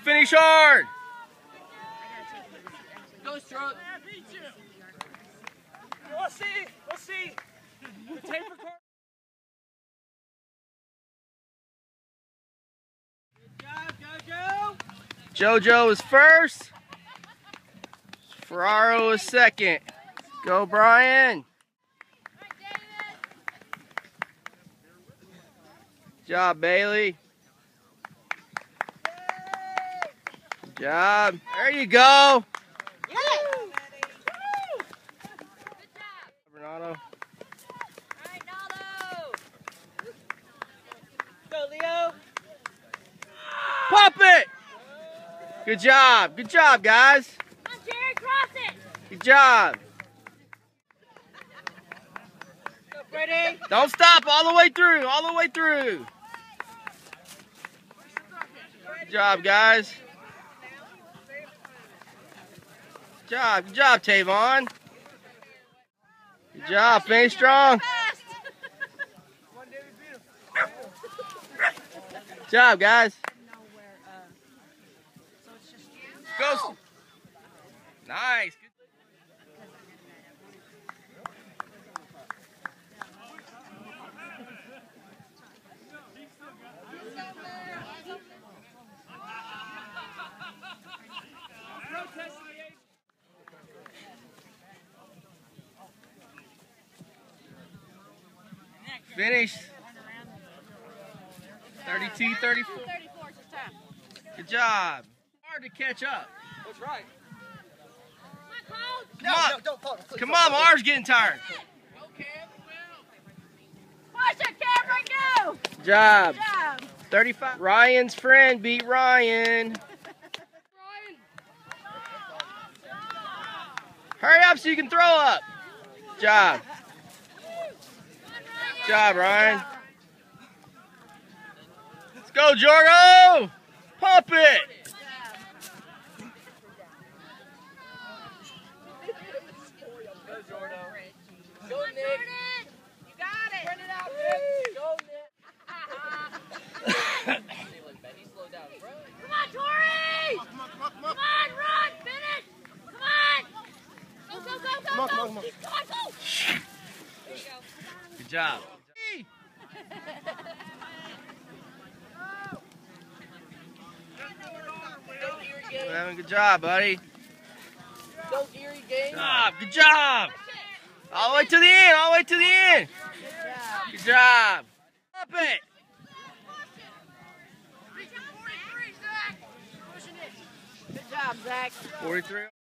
Finish hard. Go stroke. We'll see. We'll see. The tape record. Good job. Go, go. JoJo is first. Ferraro is second. Go, Brian. Good job, Bailey. Job. There you go. Bernardo. Go, Leo. Pop it. Good job. Good job, guys. Come on, Jared, cross it. Good job. Go, Freddie. Don't stop all the way through. All the way through. Good job, guys. Good job. Good job, Tavon. Good job. Finish strong. Good job, guys. Go. Nice. Finish. 32 34. 34 is his time. Good job. Hard to catch up. That's right. Come on, coach. Come on. don't fall. Come on, fall. Mars getting tired. Push it, Cameron, go. Good job. Good job. 35. Ryan's friend beat Ryan. Hurry up so you can throw up. Good job. Good job, Ryan. Let's go, Jorgo. Pump it. Go, Nick. You got it. Print it out, Nick. Go, Nick. Come on, Tori. Come on, run, finish. Come on. Go, go, go, go, Come on, go. come on, come on. Come on, go. Good job. Go, Erie. Having a good job, buddy. Go, Erie game. Good job. Good job. All the way to the end. All the way to the end. Good job. Up it. Good job, Zach. 43.